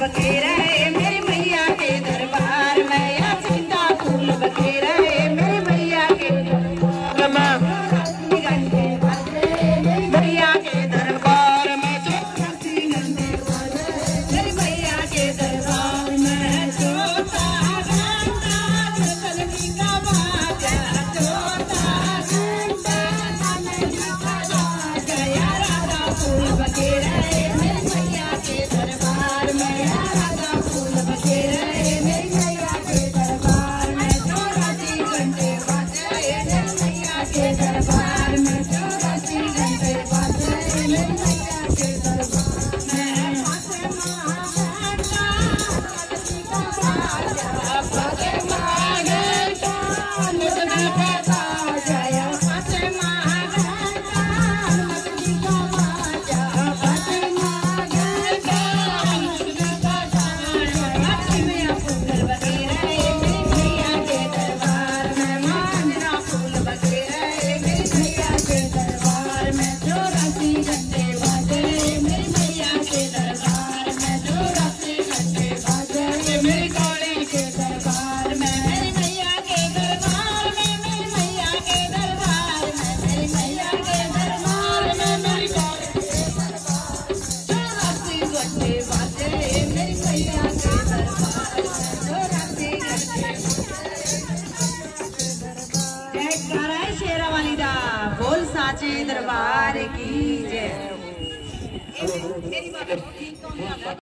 बखेरा है मेरी मैया के दरबार मैया सीता फूल बखेरा। है i can't get साचे दरबार की जय।